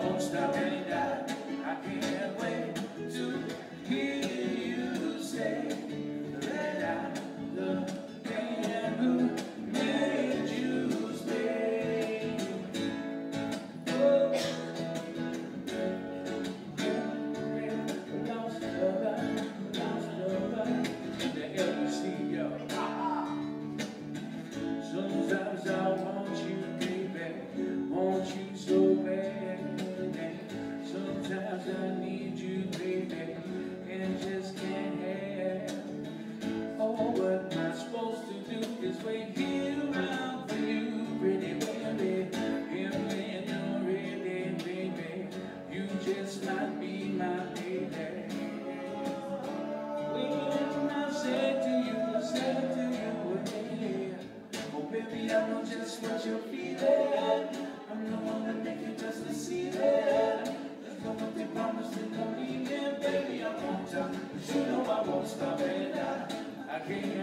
I won't stop I need you, baby, and just can't have. Oh, what am I supposed to do is wait here around for you, pretty baby. If when you're ready, baby, you just might be my baby. When I said to you, said to you, oh baby, I know just what you're feeling. 'Cause you know I won't stop and I, I can't